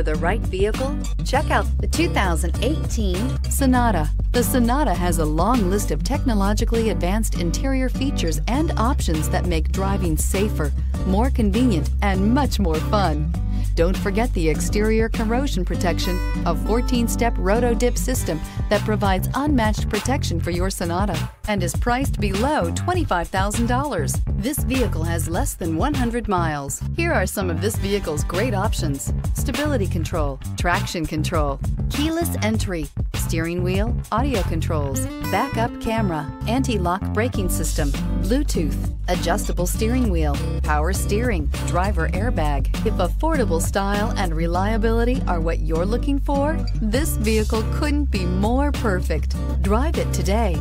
for the right vehicle? Check out the 2018 Sonata. The Sonata has a long list of technologically advanced interior features and options that make driving safer, more convenient, and much more fun. Don't forget the exterior corrosion protection, a 14-step roto-dip system that provides unmatched protection for your Sonata and is priced below $25,000. This vehicle has less than 100 miles. Here are some of this vehicle's great options. Stability control, traction control, keyless entry, steering wheel, audio controls, backup camera, anti-lock braking system, Bluetooth, adjustable steering wheel, power steering, driver airbag. If affordable style and reliability are what you're looking for, this vehicle couldn't be more perfect. Drive it today.